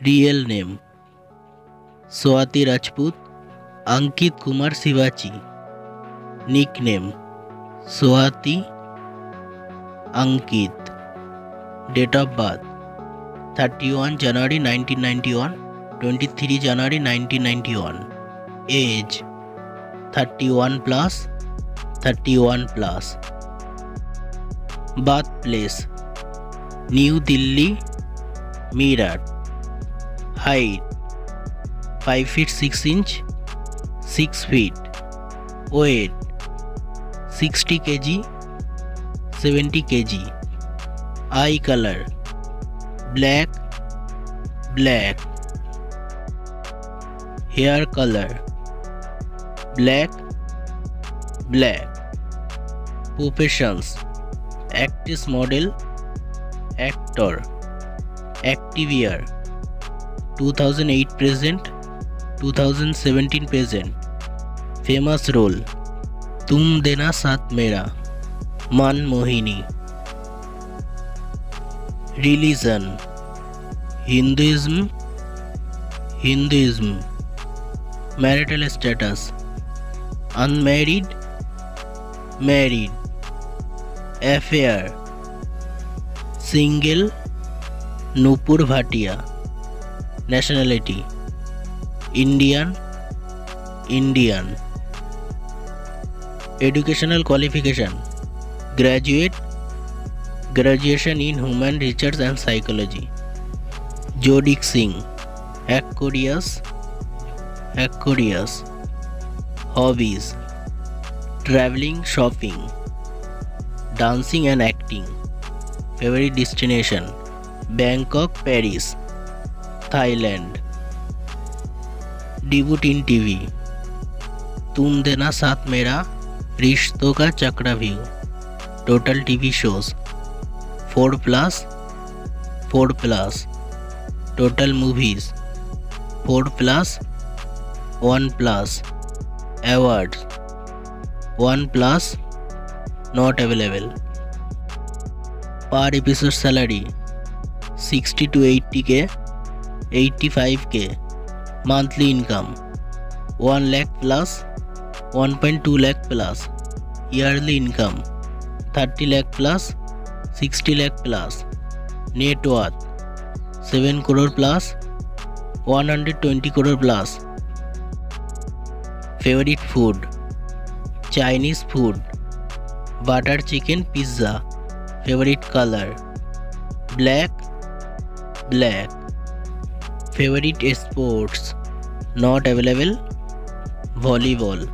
Real name Swati Rajput Ankit Kumar Shivachi nick name Swati Ankit date of birth thirty one January nineteen ninety one twenty three January nineteen ninety one age thirty one plus thirty one plus birth place New Delhi Meerut height five feet six inch six feet eight sixty K G seventy K G eye colour black black hair colour black black professions actress model actor active year 2008 present 2017 present famous role तुम Dena Saath Mera Maan Mohini religion hinduism hinduism marital status unmarried married affair single nupur bhatia nationality. Indian indian. Educational qualification. Graduate graduation in human research and psychology. Jodik singh. Aquarius aquarius hobbies. Traveling shopping. Dancing and acting. Favorite destination. Bangkok paris debut in tv तुम देना साथ Mera Rishton Ka Chakravyuh total TV shows. Four plus four plus. Total movies. Four plus, one plus. Award one plus, not available. Per episode salary sixty to eighty K eighty five K monthly income one lakh plus one point two lakh plus yearly income thirty lakh plus sixty lakh plus net worth seven crore plus one hundred twenty crore plus favourite food Chinese food butter chicken pizza favourite colour black black favorite sports not available? Volleyball.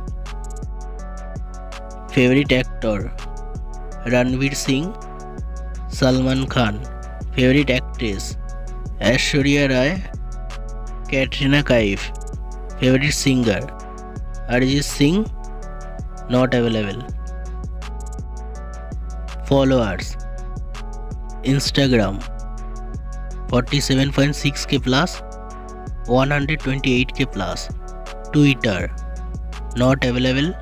Favorite actor? Ranveer singh. Salman Khan favourite actress Aishwarya Rai Katrina Kaif favourite singer Arijit Singh not available followers Instagram 47.6 K plus 128 के plus Twitter not available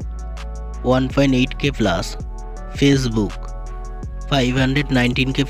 1.8 के plus Facebook 519 के